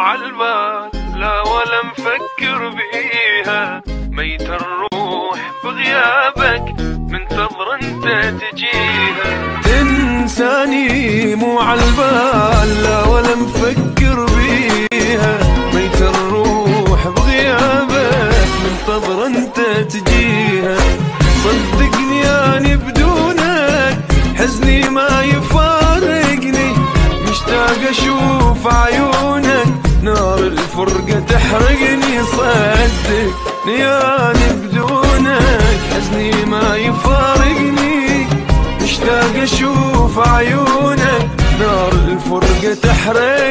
البال لا ولا مفكر بيها. ميت الروح بغيابك منتظر انت تجيها. مو عالبال لا ولا مفكر بيها. ميت الروح بغيابك منتظر انت تجيها. صدقني اني بدونك حزني ما يفارقني. مشتاق أشوف عيونك الفرقة تحرقني صدقني اني بدونك حزني ما يفارقني. مشتاق أشوف عيونك. نار الفرقة تحرق